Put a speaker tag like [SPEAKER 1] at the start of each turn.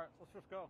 [SPEAKER 1] right, let's just go.